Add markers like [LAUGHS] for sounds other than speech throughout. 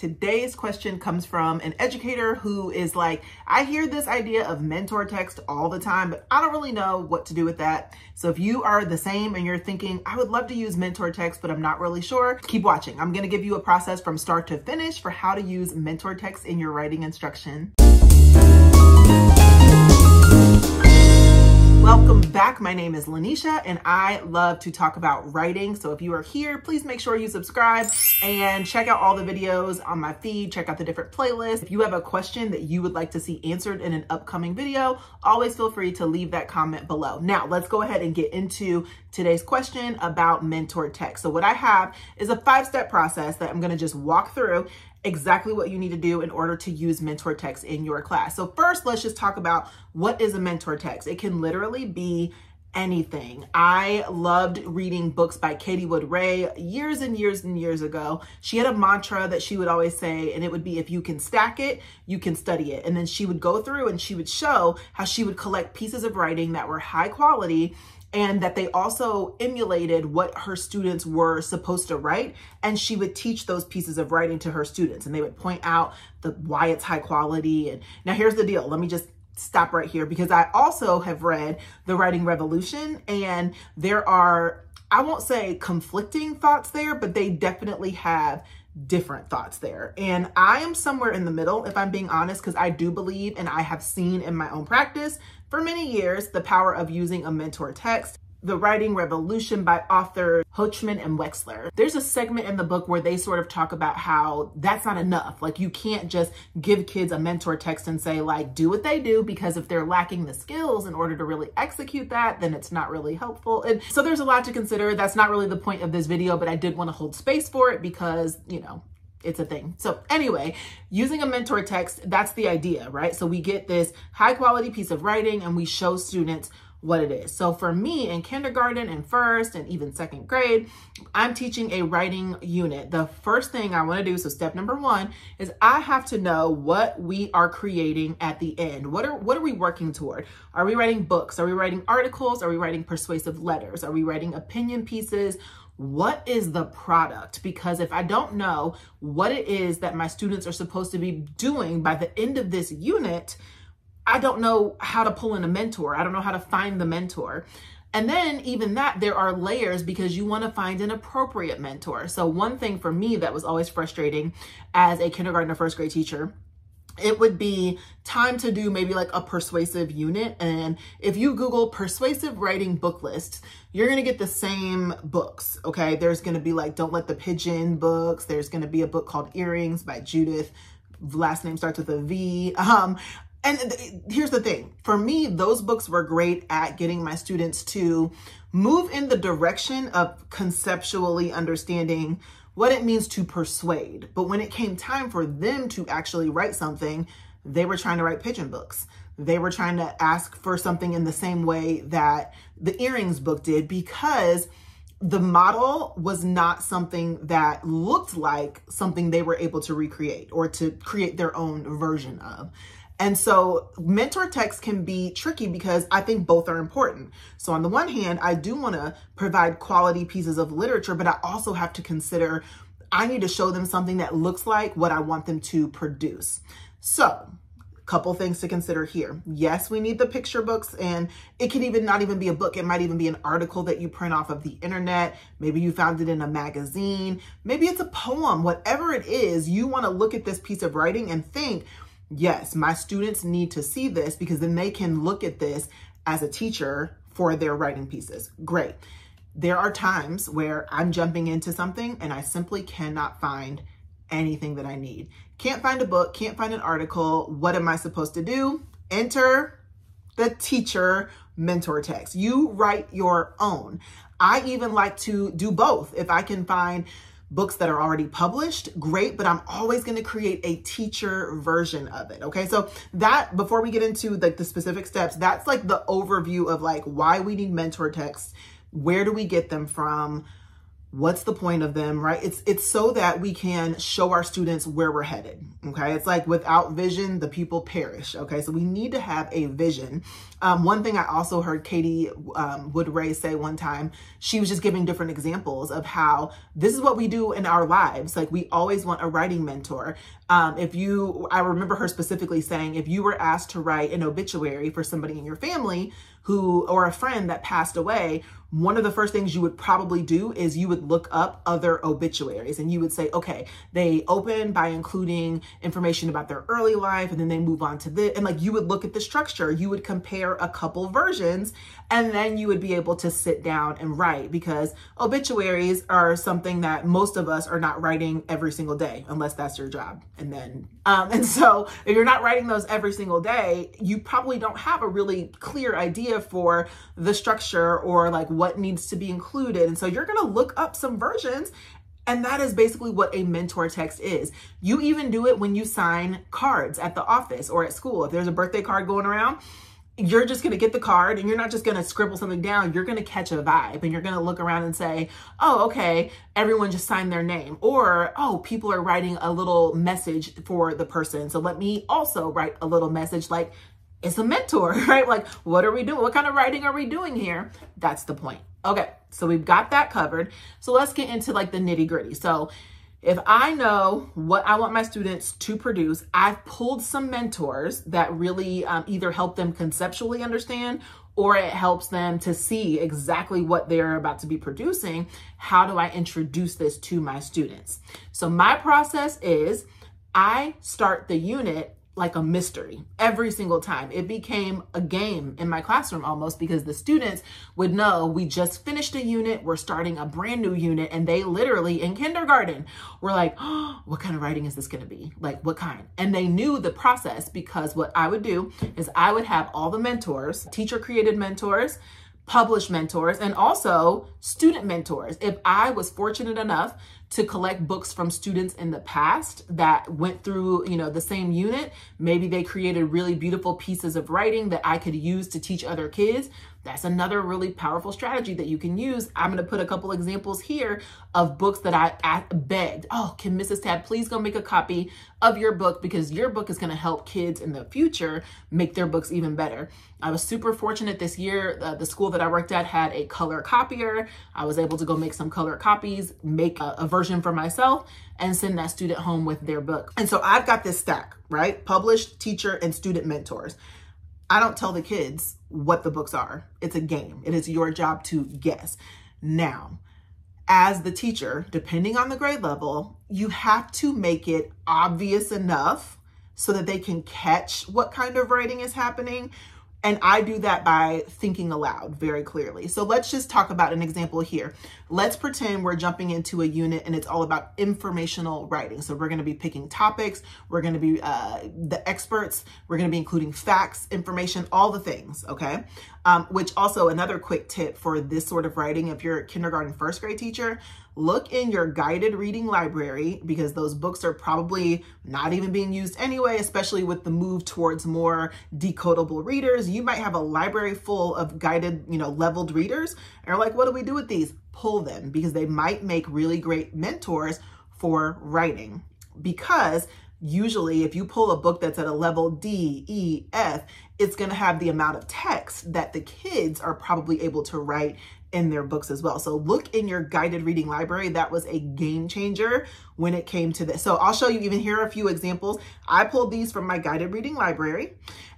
Today's question comes from an educator who is like, I hear this idea of mentor text all the time, but I don't really know what to do with that. So if you are the same and you're thinking, I would love to use mentor text, but I'm not really sure, keep watching. I'm gonna give you a process from start to finish for how to use mentor text in your writing instruction. Welcome back. My name is LaNesha and I love to talk about writing. So if you are here, please make sure you subscribe and check out all the videos on my feed. Check out the different playlists. If you have a question that you would like to see answered in an upcoming video, always feel free to leave that comment below. Now let's go ahead and get into today's question about mentor text. So what I have is a five-step process that I'm going to just walk through exactly what you need to do in order to use mentor text in your class. So first, let's just talk about what is a mentor text. It can literally be anything. I loved reading books by Katie Wood Ray years and years and years ago. She had a mantra that she would always say, and it would be, if you can stack it, you can study it. And then she would go through and she would show how she would collect pieces of writing that were high quality and that they also emulated what her students were supposed to write and she would teach those pieces of writing to her students and they would point out the why it's high quality and now here's the deal let me just stop right here because I also have read The Writing Revolution and there are I won't say conflicting thoughts there but they definitely have different thoughts there. And I am somewhere in the middle, if I'm being honest, because I do believe and I have seen in my own practice for many years the power of using a mentor text. The Writing Revolution by author Hochman and Wexler. There's a segment in the book where they sort of talk about how that's not enough. Like you can't just give kids a mentor text and say like, do what they do because if they're lacking the skills in order to really execute that, then it's not really helpful. And so there's a lot to consider. That's not really the point of this video, but I did want to hold space for it because, you know, it's a thing. So anyway, using a mentor text, that's the idea, right? So we get this high quality piece of writing and we show students what it is. So for me in kindergarten and first and even second grade, I'm teaching a writing unit. The first thing I want to do, so step number one, is I have to know what we are creating at the end. What are what are we working toward? Are we writing books? Are we writing articles? Are we writing persuasive letters? Are we writing opinion pieces? What is the product? Because if I don't know what it is that my students are supposed to be doing by the end of this unit, I don't know how to pull in a mentor. I don't know how to find the mentor. And then even that, there are layers because you want to find an appropriate mentor. So one thing for me that was always frustrating as a kindergarten or first grade teacher it would be time to do maybe like a persuasive unit. And if you Google persuasive writing book lists, you're going to get the same books. Okay. There's going to be like Don't Let the Pigeon books. There's going to be a book called Earrings by Judith. Last name starts with a V. Um, and here's the thing for me, those books were great at getting my students to move in the direction of conceptually understanding what it means to persuade. But when it came time for them to actually write something, they were trying to write pigeon books. They were trying to ask for something in the same way that the earrings book did because the model was not something that looked like something they were able to recreate or to create their own version of. And so mentor text can be tricky because I think both are important. So on the one hand, I do want to provide quality pieces of literature, but I also have to consider I need to show them something that looks like what I want them to produce. So a couple things to consider here. Yes, we need the picture books and it can even not even be a book. It might even be an article that you print off of the internet. Maybe you found it in a magazine. Maybe it's a poem. Whatever it is, you want to look at this piece of writing and think, yes, my students need to see this because then they can look at this as a teacher for their writing pieces. Great. There are times where I'm jumping into something and I simply cannot find anything that I need. Can't find a book, can't find an article. What am I supposed to do? Enter the teacher mentor text. You write your own. I even like to do both. If I can find books that are already published, great, but I'm always going to create a teacher version of it. Okay. So that before we get into like the specific steps, that's like the overview of like why we need mentor texts. Where do we get them from? What's the point of them, right? It's it's so that we can show our students where we're headed. Okay, it's like without vision, the people perish. Okay, so we need to have a vision. Um, one thing I also heard Katie um, Wood-Ray say one time, she was just giving different examples of how this is what we do in our lives. Like we always want a writing mentor. Um, if you, I remember her specifically saying, if you were asked to write an obituary for somebody in your family who, or a friend that passed away, one of the first things you would probably do is you would look up other obituaries and you would say, okay, they open by including information about their early life and then they move on to this. And like you would look at the structure, you would compare a couple versions and then you would be able to sit down and write because obituaries are something that most of us are not writing every single day unless that's your job. And then, um, [LAUGHS] and so if you're not writing those every single day, you probably don't have a really clear idea for the structure or like what needs to be included. And so you're going to look up some versions and that is basically what a mentor text is. You even do it when you sign cards at the office or at school. If there's a birthday card going around, you're just going to get the card and you're not just going to scribble something down. You're going to catch a vibe and you're going to look around and say, oh, okay, everyone just signed their name. Or, oh, people are writing a little message for the person. So let me also write a little message like, it's a mentor, [LAUGHS] right? Like, what are we doing? What kind of writing are we doing here? That's the point. Okay, so we've got that covered. So let's get into like the nitty gritty. So if I know what I want my students to produce, I've pulled some mentors that really um, either help them conceptually understand or it helps them to see exactly what they're about to be producing. How do I introduce this to my students? So my process is I start the unit like a mystery every single time. It became a game in my classroom almost because the students would know we just finished a unit, we're starting a brand new unit, and they literally in kindergarten were like, oh, what kind of writing is this gonna be? Like, what kind? And they knew the process because what I would do is I would have all the mentors, teacher created mentors, published mentors, and also student mentors. If I was fortunate enough to collect books from students in the past that went through, you know, the same unit. Maybe they created really beautiful pieces of writing that I could use to teach other kids. That's another really powerful strategy that you can use. I'm going to put a couple examples here of books that I begged. Oh, can Mrs. Tabb please go make a copy of your book because your book is going to help kids in the future make their books even better. I was super fortunate this year. Uh, the school that I worked at had a color copier. I was able to go make some color copies, make a, a version for myself, and send that student home with their book. And so I've got this stack, right? Published, teacher, and student mentors. I don't tell the kids what the books are. It's a game. It is your job to guess. Now, as the teacher, depending on the grade level, you have to make it obvious enough so that they can catch what kind of writing is happening and I do that by thinking aloud very clearly. So let's just talk about an example here. Let's pretend we're jumping into a unit and it's all about informational writing. So we're going to be picking topics. We're going to be uh, the experts. We're going to be including facts, information, all the things. Okay. Um, which also another quick tip for this sort of writing, if you're a kindergarten first grade teacher, look in your guided reading library because those books are probably not even being used anyway, especially with the move towards more decodable readers. You might have a library full of guided, you know, leveled readers. And you're like, what do we do with these? Pull them because they might make really great mentors for writing. Because usually if you pull a book that's at a level D, E, F, it's going to have the amount of text that the kids are probably able to write in their books as well. So look in your guided reading library. That was a game changer when it came to this. So I'll show you even here a few examples. I pulled these from my guided reading library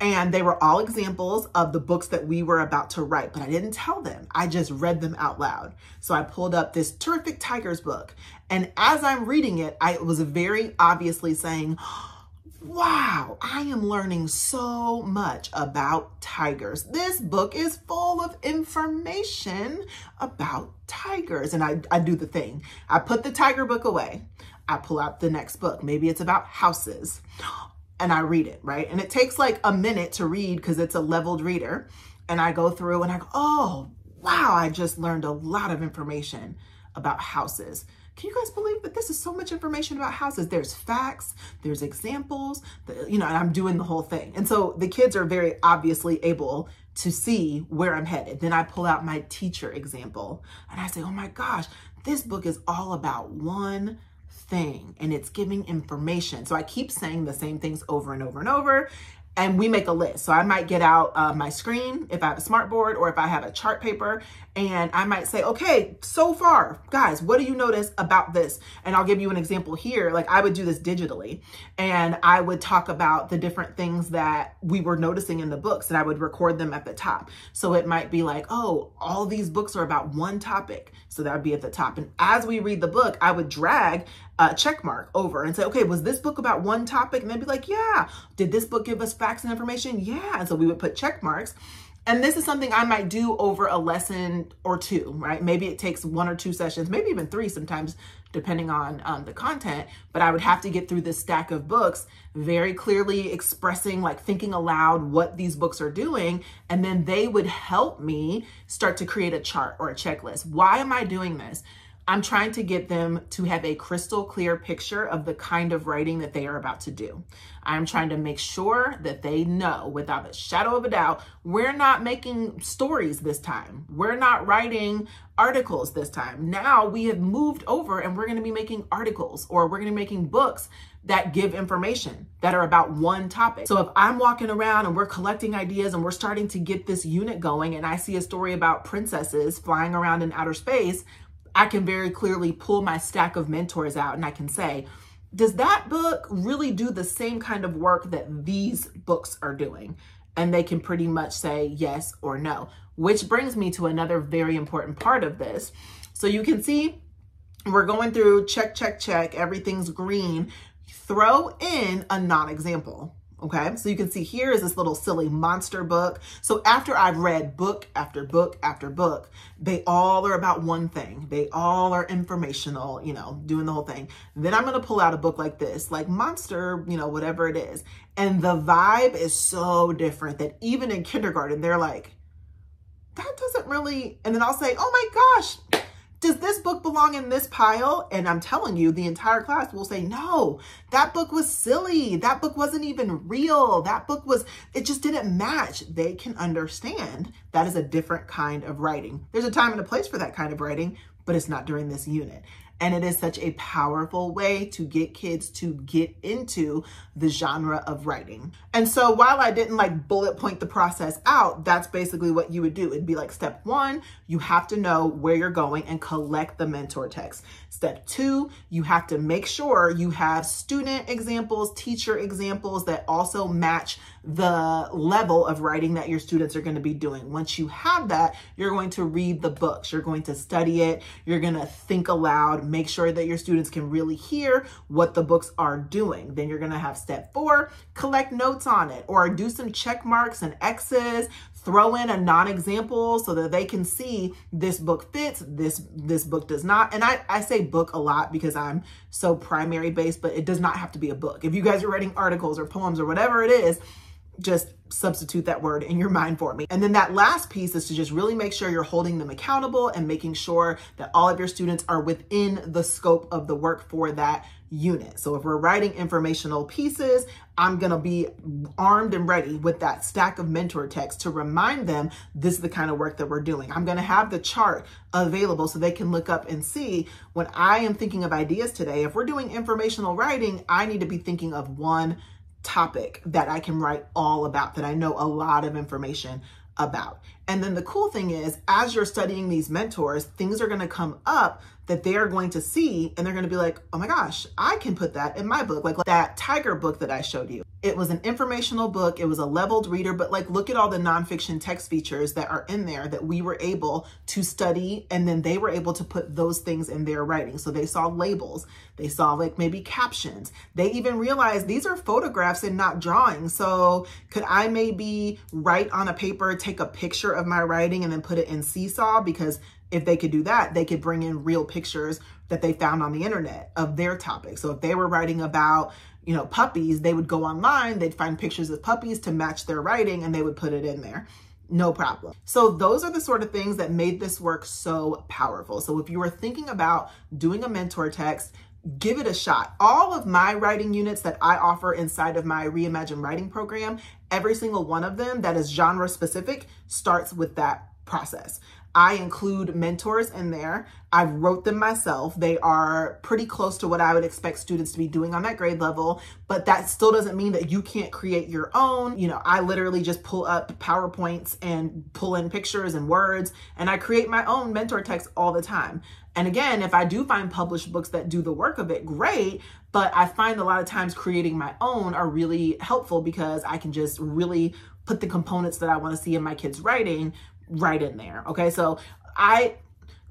and they were all examples of the books that we were about to write, but I didn't tell them. I just read them out loud. So I pulled up this terrific Tigers book. And as I'm reading it, I was very obviously saying, Wow, I am learning so much about tigers. This book is full of information about tigers. And I, I do the thing. I put the tiger book away. I pull out the next book. Maybe it's about houses. And I read it, right? And it takes like a minute to read because it's a leveled reader. And I go through and I go, oh, wow, I just learned a lot of information about houses. Can you guys believe that this is so much information about houses? There's facts, there's examples, you know, and I'm doing the whole thing. And so the kids are very obviously able to see where I'm headed. Then I pull out my teacher example and I say, oh my gosh, this book is all about one thing and it's giving information. So I keep saying the same things over and over and over and we make a list. So I might get out uh, my screen if I have a smartboard or if I have a chart paper and I might say, okay, so far, guys, what do you notice about this? And I'll give you an example here. Like I would do this digitally and I would talk about the different things that we were noticing in the books and I would record them at the top. So it might be like, oh, all these books are about one topic. So that would be at the top. And as we read the book, I would drag a check mark over and say, okay, was this book about one topic? And they'd be like, yeah. Did this book give us facts and information? Yeah. And so we would put check marks. And this is something I might do over a lesson or two, right? Maybe it takes one or two sessions, maybe even three sometimes, depending on um, the content. But I would have to get through this stack of books very clearly expressing, like thinking aloud what these books are doing. And then they would help me start to create a chart or a checklist. Why am I doing this? I'm trying to get them to have a crystal clear picture of the kind of writing that they are about to do. I'm trying to make sure that they know without a shadow of a doubt, we're not making stories this time. We're not writing articles this time. Now we have moved over and we're going to be making articles or we're going to be making books that give information that are about one topic. So if I'm walking around and we're collecting ideas and we're starting to get this unit going and I see a story about princesses flying around in outer space, I can very clearly pull my stack of mentors out and I can say, does that book really do the same kind of work that these books are doing? And they can pretty much say yes or no, which brings me to another very important part of this. So you can see we're going through check, check, check, everything's green. Throw in a non-example. Okay, so you can see here is this little silly monster book. So after I've read book after book after book, they all are about one thing. They all are informational, you know, doing the whole thing. Then I'm to pull out a book like this, like Monster, you know, whatever it is. And the vibe is so different that even in kindergarten, they're like, that doesn't really, and then I'll say, oh my gosh, does this book belong in this pile? And I'm telling you, the entire class will say, no, that book was silly. That book wasn't even real. That book was, it just didn't match. They can understand that is a different kind of writing. There's a time and a place for that kind of writing, but it's not during this unit. And it is such a powerful way to get kids to get into the genre of writing. And so while I didn't like bullet point the process out, that's basically what you would do. It'd be like step one, you have to know where you're going and collect the mentor text. Step two, you have to make sure you have student examples, teacher examples that also match the level of writing that your students are going to be doing. Once you have that, you're going to read the books, you're going to study it, you're going to think aloud, make sure that your students can really hear what the books are doing. Then you're going to have step four, collect notes on it or do some check marks and X's, throw in a non-example so that they can see this book fits, this this book does not. And I, I say book a lot because I'm so primary based, but it does not have to be a book. If you guys are writing articles or poems or whatever it is, just substitute that word in your mind for me. And then that last piece is to just really make sure you're holding them accountable and making sure that all of your students are within the scope of the work for that unit. So if we're writing informational pieces, I'm going to be armed and ready with that stack of mentor text to remind them this is the kind of work that we're doing. I'm going to have the chart available so they can look up and see when I am thinking of ideas today. If we're doing informational writing, I need to be thinking of one topic that I can write all about, that I know a lot of information about. And then the cool thing is, as you're studying these mentors, things are going to come up that they're going to see and they're going to be like, oh my gosh, I can put that in my book. Like that tiger book that I showed you. It was an informational book. It was a leveled reader, but like, look at all the nonfiction text features that are in there that we were able to study. And then they were able to put those things in their writing. So they saw labels, they saw like maybe captions. They even realized these are photographs and not drawings. So could I maybe write on a paper, take a picture of my writing and then put it in Seesaw? Because if they could do that, they could bring in real pictures that they found on the internet of their topic. So if they were writing about you know, puppies, they would go online, they'd find pictures of puppies to match their writing and they would put it in there. No problem. So those are the sort of things that made this work so powerful. So if you were thinking about doing a mentor text, give it a shot. All of my writing units that I offer inside of my Reimagine Writing program, every single one of them that is genre specific starts with that process. I include mentors in there. I've wrote them myself. They are pretty close to what I would expect students to be doing on that grade level, but that still doesn't mean that you can't create your own. You know, I literally just pull up PowerPoints and pull in pictures and words, and I create my own mentor text all the time. And again, if I do find published books that do the work of it, great. But I find a lot of times creating my own are really helpful because I can just really put the components that I want to see in my kids' writing right in there. Okay, so I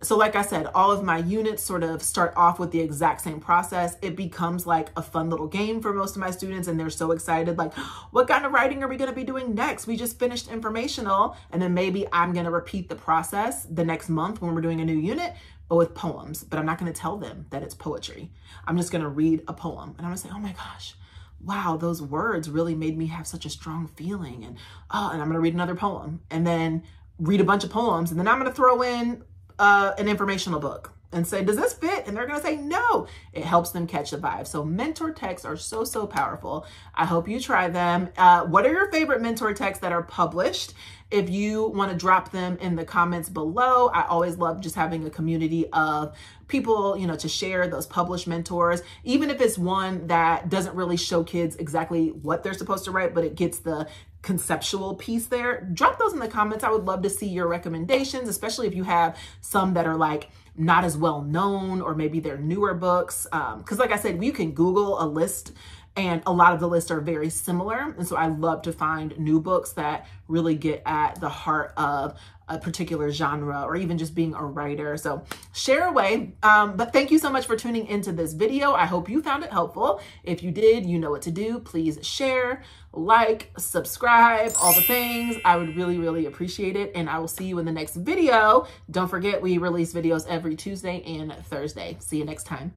so like I said, all of my units sort of start off with the exact same process. It becomes like a fun little game for most of my students and they're so excited like, what kind of writing are we gonna be doing next? We just finished informational and then maybe I'm gonna repeat the process the next month when we're doing a new unit, but with poems. But I'm not gonna tell them that it's poetry. I'm just gonna read a poem and I'm gonna say, oh my gosh, wow, those words really made me have such a strong feeling. And oh, and I'm gonna read another poem and then read a bunch of poems. And then I'm gonna throw in uh, an informational book and say, does this fit? And they're going to say, no. It helps them catch the vibe. So mentor texts are so, so powerful. I hope you try them. Uh, what are your favorite mentor texts that are published? If you want to drop them in the comments below, I always love just having a community of people, you know, to share those published mentors, even if it's one that doesn't really show kids exactly what they're supposed to write, but it gets the conceptual piece there. Drop those in the comments. I would love to see your recommendations, especially if you have some that are like, not as well known or maybe they're newer books. Because um, like I said, you can Google a list and a lot of the lists are very similar. And so I love to find new books that really get at the heart of a particular genre or even just being a writer. So share away. Um, but thank you so much for tuning into this video. I hope you found it helpful. If you did, you know what to do. Please share, like, subscribe, all the things. I would really, really appreciate it. And I will see you in the next video. Don't forget, we release videos every Tuesday and Thursday. See you next time.